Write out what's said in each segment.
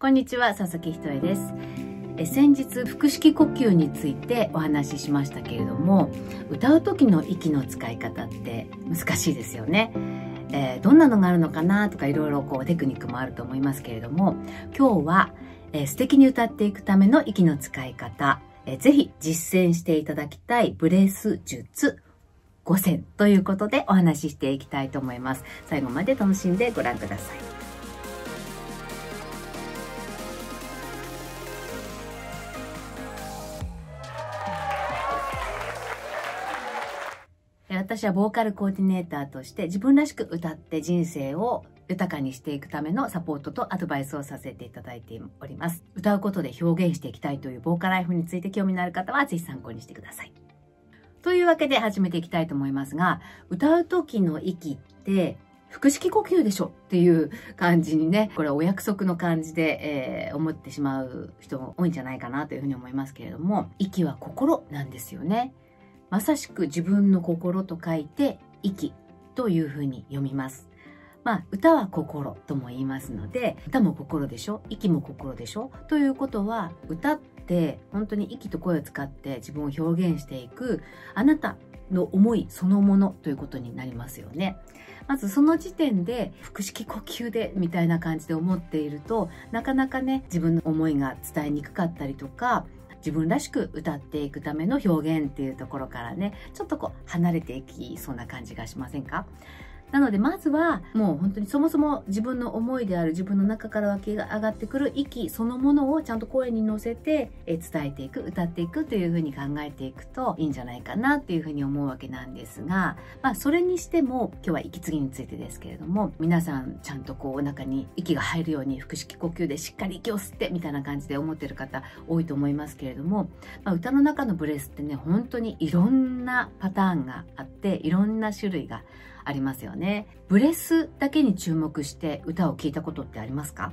こんにちは、佐々木ひとえです。え先日、腹式呼吸についてお話ししましたけれども、歌う時の息の使い方って難しいですよね。えー、どんなのがあるのかなとかいろいろこうテクニックもあると思いますけれども、今日は、えー、素敵に歌っていくための息の使い方、えー、ぜひ実践していただきたいブレス術5選ということでお話ししていきたいと思います。最後まで楽しんでご覧ください。私はボーカルコーディネーターとして自分らしく歌って人生を豊かにしていくためのサポートとアドバイスをさせていただいております。歌うことで表現していきたいというボーカライフについて興味のある方はぜひ参考にしてください。というわけで始めていきたいと思いますが、歌う時の息って腹式呼吸でしょっていう感じにね、これはお約束の感じで、えー、思ってしまう人も多いんじゃないかなというふうに思いますけれども、息は心なんですよね。まさしく自分の心と書いて息というふうに読みます。まあ、歌は心とも言いますので、歌も心でしょ？息も心でしょ？ということは、歌って本当に息と声を使って自分を表現していく、あなたの思いそのものということになりますよね。まずその時点で腹式呼吸でみたいな感じで思っているとなかなかね自分の思いが伝えにくかったりとか自分らしく歌っていくための表現っていうところからねちょっとこう離れていきそうな感じがしませんか？なのでまずはもう本当にそもそも自分の思いである自分の中から湧き上がってくる息そのものをちゃんと声に乗せて伝えていく歌っていくというふうに考えていくといいんじゃないかなっていうふうに思うわけなんですがまあそれにしても今日は息継ぎについてですけれども皆さんちゃんとこうお腹に息が入るように腹式呼吸でしっかり息を吸ってみたいな感じで思ってる方多いと思いますけれども、まあ、歌の中のブレスってね本当にいろんなパターンがあっていろんな種類がありますよね。ブレスだけに注目して歌を聴いたことってありますか？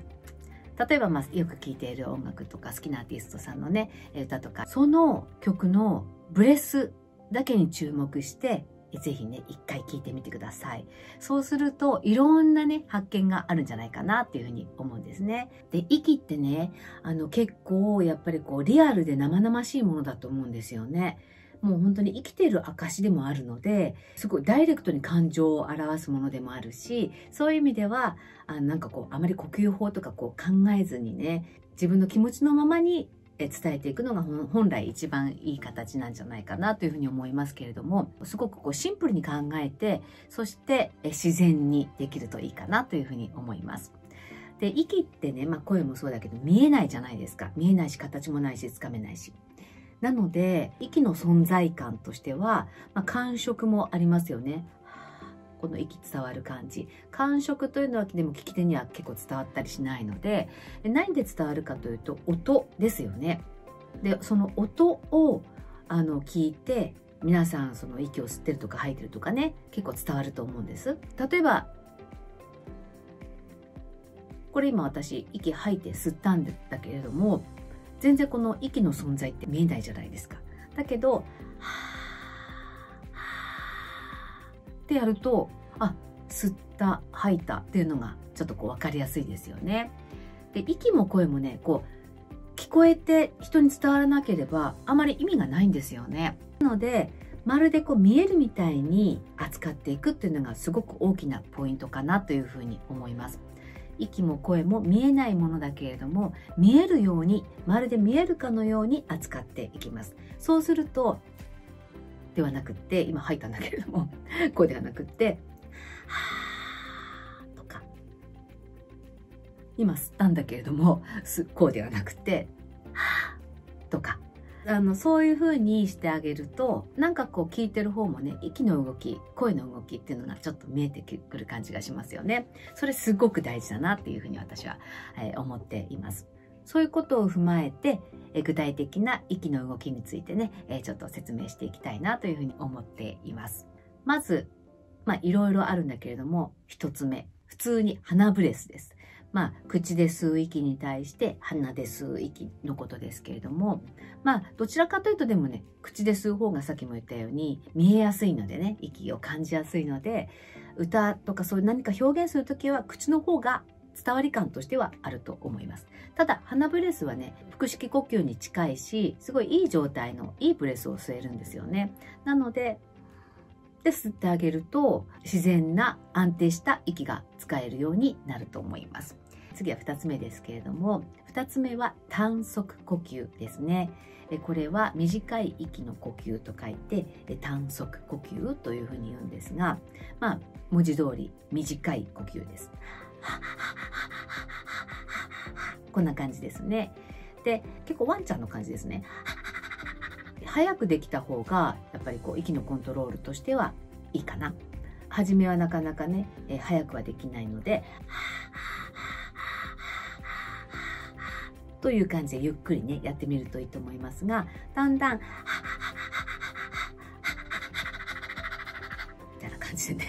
例えば、まあ、よく聴いている音楽とか好きなアーティストさんのね、歌とか、その曲のブレスだけに注目して、ぜひね、一回聴いてみてください。そうすると、いろんなね、発見があるんじゃないかなっていうふうに思うんですね。で、息ってね、あの、結構、やっぱりこう、リアルで生々しいものだと思うんですよね。もう本当に生きてる証でもあるので、すごいダイレクトに感情を表すものでもあるし、そういう意味では、あなんかこう、あまり呼吸法とかこう考えずにね、自分の気持ちのままに伝えていくのが本来一番いい形なんじゃないかなというふうに思いますけれども、すごくこうシンプルに考えて、そして自然にできるといいかなというふうに思います。で、息ってね、まあ声もそうだけど見えないじゃないですか。見えないし形もないしつかめないし。なので、息の存在感としては、まあ、感触もありますよね。この息伝わる感じ。感触というのはでも聞き手には結構伝わったりしないので、何で伝わるかというと、音ですよね。で、その音をあの聞いて、皆さんその息を吸ってるとか吐いてるとかね、結構伝わると思うんです。例えば、これ今私息吐いて吸ったんだけれども全然この息の存在って見えないじゃないですか。だけど、はってやると、あ、吸った、吐いたっていうのがちょっとこう分かりやすいですよね。で、息も声もね、こう、聞こえて人に伝わらなければあまり意味がないんですよね。なので、まるでこう見えるみたいに扱っていくっていうのがすごく大きなポイントかなというふうに思います。息も声も見えないものだけれども見えるようにまるで見えるかのように扱っていきます。そうするとではなくって今吐いたんだけれども こうではなくってはーとか今吸ったんだけれどもこうではなくてはーとかあの、そういう風にしてあげると、なんかこう聞いてる方もね、息の動き、声の動きっていうのがちょっと見えてくる感じがしますよね。それすごく大事だなっていう風に私は、えー、思っています。そういうことを踏まえて、え具体的な息の動きについてね、えちょっと説明していきたいなというふうに思っています。まず、まあいろいろあるんだけれども、一つ目、普通に鼻ブレスです。まあ、口で吸う息に対して鼻で吸う息のことですけれども、まあ、どちらかというとでもね、口で吸う方がさっきも言ったように見えやすいのでね、息を感じやすいので、歌とかそういう何か表現するときは口の方が伝わり感としてはあると思います。ただ、鼻ブレスはね、腹式呼吸に近いし、すごいいい状態のいいブレスを吸えるんですよね。なので、で吸ってあげると自然な安定した息が使えるようになると思います。次は2つ目ですけれども、2つ目は短速呼吸ですね。これは短い息の呼吸と書いて短速呼吸というふうに言うんですが、まあ、文字通り短い呼吸です。こんな感じですね。で、結構ワンちゃんの感じですね。早くできた方が、やっぱりこう、息のコントロールとしてはいいかな。初めはなかなかね、えー、早くはできないので、という感じでゆっくりね、やってみるといいと思いますが、だんだん、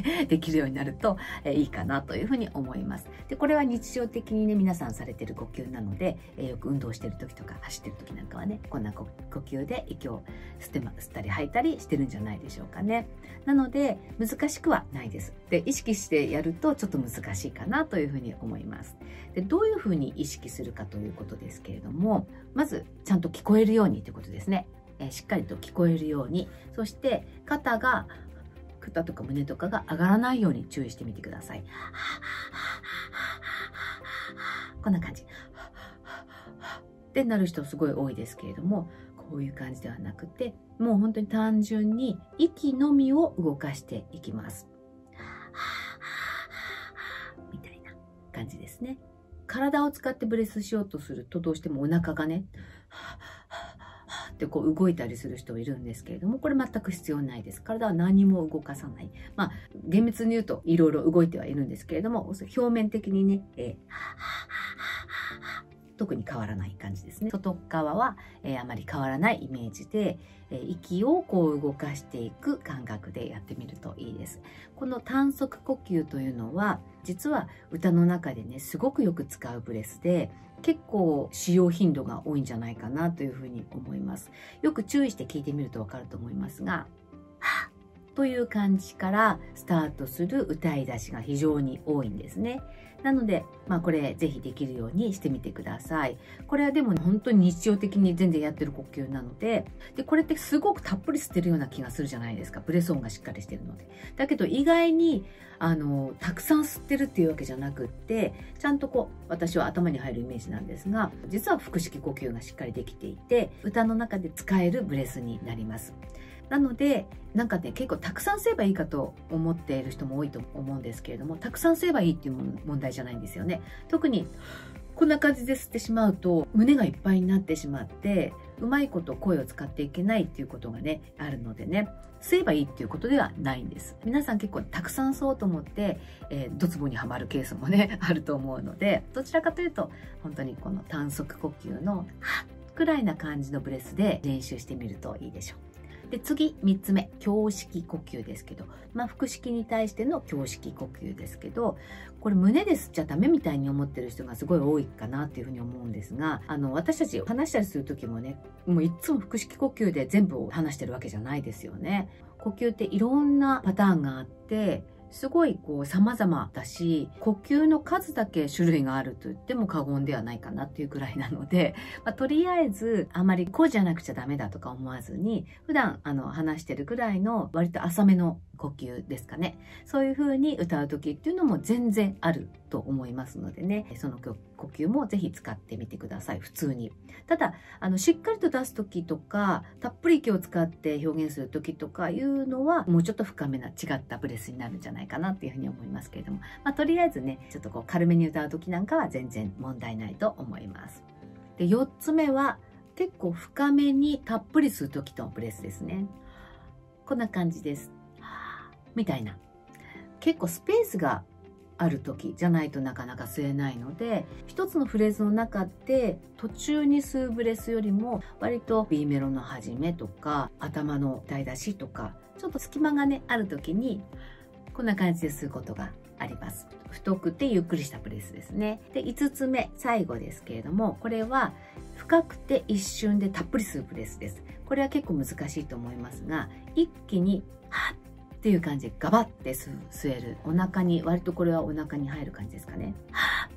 できるようになると、えいいかなというふうに思います。で、これは日常的にね、皆さんされてる呼吸なので、えよく運動してる時とか走ってる時なんかはね、こんな呼吸で息を吸って、ま、吸ったり吐いたりしてるんじゃないでしょうかね。なので、難しくはないです。で、意識してやるとちょっと難しいかなというふうに思います。で、どういうふうに意識するかということですけれども、まず、ちゃんと聞こえるようにということですね。えしっかりと聞こえるように、そして肩が肩とか胸とかが上がらないように注意してみてください。こんな感じ。ってなる人すごい多いですけれども、こういう感じではなくて、もう本当に単純に息のみを動かしていきます。みたいな感じですね。体を使ってブレスしようとするとどうしてもお腹がね、ってこう動いたりする人いるんですけれども、これ全く必要ないです。体は何も動かさない。まあ、厳密に言うといろいろ動いてはいるんですけれども、表面的にね、えー特に変わらない感じですね。外側は、えー、あまり変わらないイメージで、えー、息をこう動かしていく感覚でやってみるといいです。この単速呼吸というのは、実は歌の中でね、すごくよく使うブレスで、結構使用頻度が多いんじゃないかなというふうに思います。よく注意して聞いてみるとわかると思いますが、という感じからスタートする歌い出しが非常に多いんですね。なので、まあこれぜひできるようにしてみてください。これはでも本当に日常的に全然やってる呼吸なので、で、これってすごくたっぷり吸ってるような気がするじゃないですか。ブレス音がしっかりしてるので。だけど意外に、あの、たくさん吸ってるっていうわけじゃなくって、ちゃんとこう、私は頭に入るイメージなんですが、実は腹式呼吸がしっかりできていて、歌の中で使えるブレスになります。なので、なんかね、結構たくさん吸えばいいかと思っている人も多いと思うんですけれども、たくさん吸えばいいっていう問題じゃないんですよね。特に、こんな感じで吸ってしまうと、胸がいっぱいになってしまって、うまいこと声を使っていけないっていうことがね、あるのでね、吸えばいいっていうことではないんです。皆さん結構たくさん吸おうと思って、えー、ドツボにはまるケースもね、あると思うので、どちらかというと、本当にこの短速呼吸の、はっくらいな感じのブレスで練習してみるといいでしょう。で、次、3つ目、胸式呼吸ですけど、まあ、腹式に対しての胸式呼吸ですけど、これ胸で吸っちゃダメみたいに思ってる人がすごい多いかなっていうふうに思うんですが、あの、私たち話したりする時もね、もういつも腹式呼吸で全部を話してるわけじゃないですよね。呼吸っていろんなパターンがあって、すごいこう様々だし、呼吸の数だけ種類があると言っても過言ではないかなっていうくらいなので、まあ、とりあえずあまりこうじゃなくちゃダメだとか思わずに、普段あの話してるくらいの割と浅めの呼吸ですかね。そういう風に歌う時っていうのも全然あると思いますのでね、その呼吸もぜひ使ってみてください。普通に。ただ、あの、しっかりと出す時とか、たっぷり息を使って表現する時とかいうのは、もうちょっと深めな違ったブレスになるんじゃないかなっていうふうに思いますけれども、まあ、とりあえずね、ちょっとこう軽めに歌う時なんかは全然問題ないと思います。で、4つ目は、結構深めにたっぷり吸う時のブレスですね。こんな感じです。みたいな。結構スペースがある時じゃないとなかなか吸えないので一つのフレーズの中で途中に吸うブレスよりも割と B メロの始めとか頭の歌い出しとかちょっと隙間がねある時にこんな感じで吸うことがあります。太くてゆっくりしたブレスですね。で、5つ目、最後ですけれども、これは深くて一瞬でたっぷり吸うブレスです。これは結構難しいと思いますが、一気に、はっっていう感じでガバッて吸える。お腹に、割とこれはお腹に入る感じですかね。は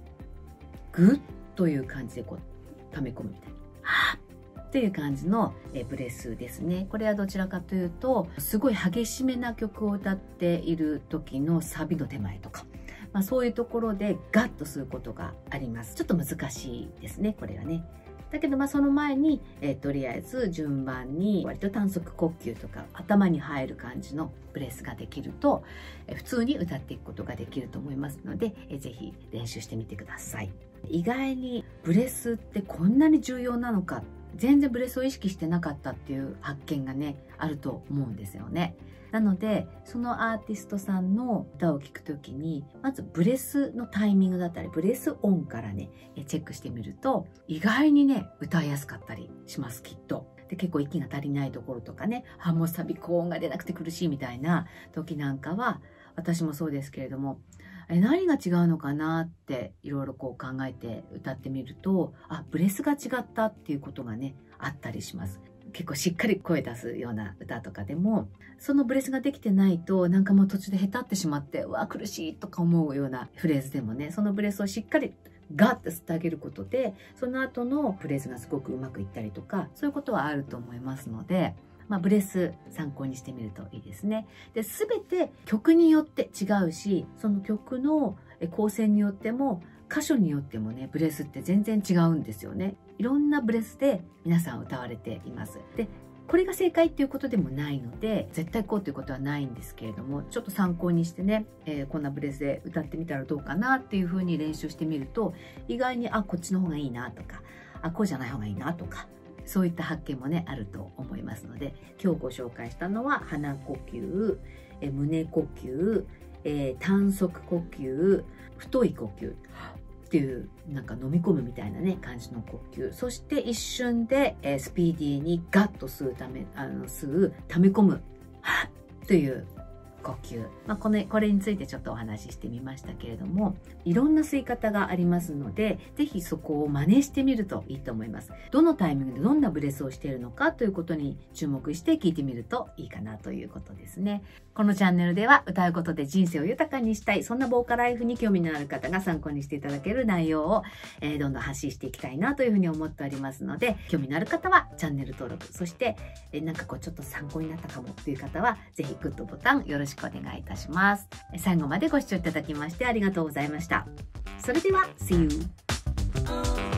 グッという感じでこう溜め込むみたいな。っていう感じのブレスですね。これはどちらかというと、すごい激しめな曲を歌っている時のサビの手前とか、まあ、そういうところでガッと吸うことがあります。ちょっと難しいですね、これはね。だけど、まあ、その前に、えー、とりあえず順番に割と短速呼吸とか頭に入る感じのブレスができると、えー、普通に歌っていくことができると思いますので、えー、ぜひ練習してみてください。意外にブレスってこんなに重要なのか全然ブレスを意識してなかったっていう発見がねあると思うんですよね。なのでそのアーティストさんの歌を聴く時にまずブレスのタイミングだったりブレス音からねチェックしてみると意外にね歌いやすかったりしますきっと。で結構息が足りないところとかねあもうサビ高音が出なくて苦しいみたいな時なんかは私もそうですけれどもえ何が違うのかなっていろいろこう考えて歌ってみるとあブレスが違ったっていうことがねあったりします。結構しっかり声出すような歌とかでもそのブレスができてないとなんかもう途中でへたってしまってうわ苦しいとか思うようなフレーズでもねそのブレスをしっかりガッて吸ってあげることでその後のフレーズがすごくうまくいったりとかそういうことはあると思いますので。まあ、ブレス参考にしてみるといいですね。で、すべて曲によって違うし、その曲の構成によっても箇所によってもね、ブレスって全然違うんですよね。いろんなブレスで皆さん歌われています。で、これが正解っていうことでもないので、絶対こうということはないんですけれども、ちょっと参考にしてね、えー、こんなブレスで歌ってみたらどうかなっていう風に練習してみると、意外に、あ、こっちの方がいいなとか、あ、こうじゃない方がいいなとか、そういった発見もね、あると思いますので、今日ご紹介したのは、鼻呼吸、え胸呼吸、えー、短速呼吸、太い呼吸。っていうなんか飲み込むみたいなね感じの呼吸。そして一瞬で、えー、スピーディーにガッと吸うためあの吸う溜め込む。という呼吸、まあ、このこれについてちょっとお話ししてみましたけれどもいろんな吸い方がありますので是非そこを真似してみるといいと思います。どのタイミングでどんなブレスをしているのかということに注目して聞いてみるといいかなということですね。このチャンネルでは歌うことで人生を豊かにしたいそんなボーカライフに興味のある方が参考にしていただける内容を、えー、どんどん発信していきたいなというふうに思っておりますので興味のある方はチャンネル登録そして、えー、なんかこうちょっと参考になったかもっていう方は是非グッドボタンよろしくお願いいたします。最後までご視聴いただきましてありがとうございました。それでは、See you!